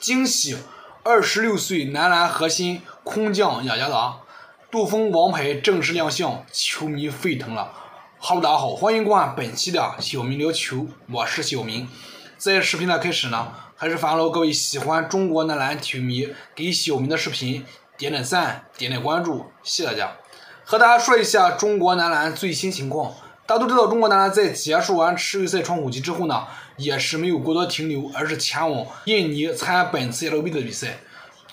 惊喜！二十六岁男篮核心空降雅加达，杜锋王牌正式亮相，球迷沸腾了。哈喽，大家好，欢迎观看本期的小明聊球，我是小明。在视频的开始呢，还是烦劳各位喜欢中国男篮体育迷给小明的视频点点赞、点点关注，谢谢大家。和大家说一下中国男篮最新情况。大家都知道，中国男篮在结束完世预赛窗口期之后呢，也是没有过多停留，而是前往印尼参加本次亚洲杯的比赛。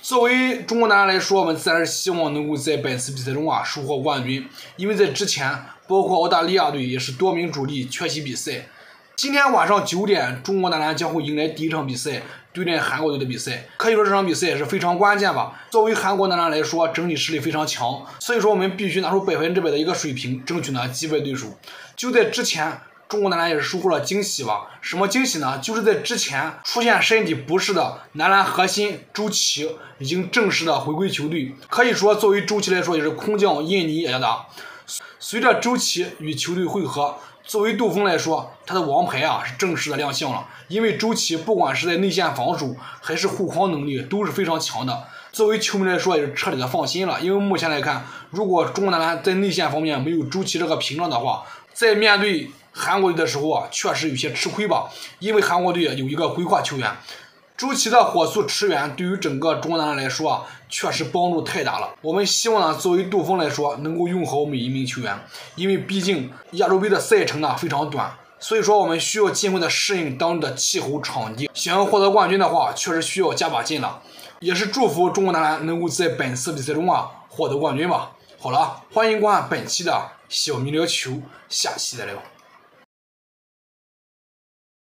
作为中国男篮来说，我们自然是希望能够在本次比赛中啊收获冠军，因为在之前，包括澳大利亚队也是多名主力缺席比赛。今天晚上九点，中国男篮将会迎来第一场比赛，对阵韩国队的比赛。可以说这场比赛也是非常关键吧。作为韩国男篮来说，整体实力非常强，所以说我们必须拿出百分之百的一个水平，争取呢击败对手。就在之前，中国男篮也是收获了惊喜吧？什么惊喜呢？就是在之前出现身体不适的男篮核心周琦已经正式的回归球队。可以说，作为周琦来说，也是空降印尼雅加达。随着周琦与球队会合。作为杜锋来说，他的王牌啊是正式的亮相了。因为周琦不管是在内线防守还是护框能力都是非常强的。作为球迷来说，也是彻底的放心了。因为目前来看，如果中国男篮在内线方面没有周琦这个屏障的话，在面对韩国队的时候啊，确实有些吃亏吧。因为韩国队有一个规划球员。周琦的火速驰援对于整个中国男篮来说啊，确实帮助太大了。我们希望呢，作为杜锋来说，能够用好每一名球员，因为毕竟亚洲杯的赛程呢非常短，所以说我们需要尽快的适应当地的气候、场地。想要获得冠军的话，确实需要加把劲了。也是祝福中国男篮能够在本次比赛中啊获得冠军吧。好了，欢迎观看本期的小明聊球，下期再聊。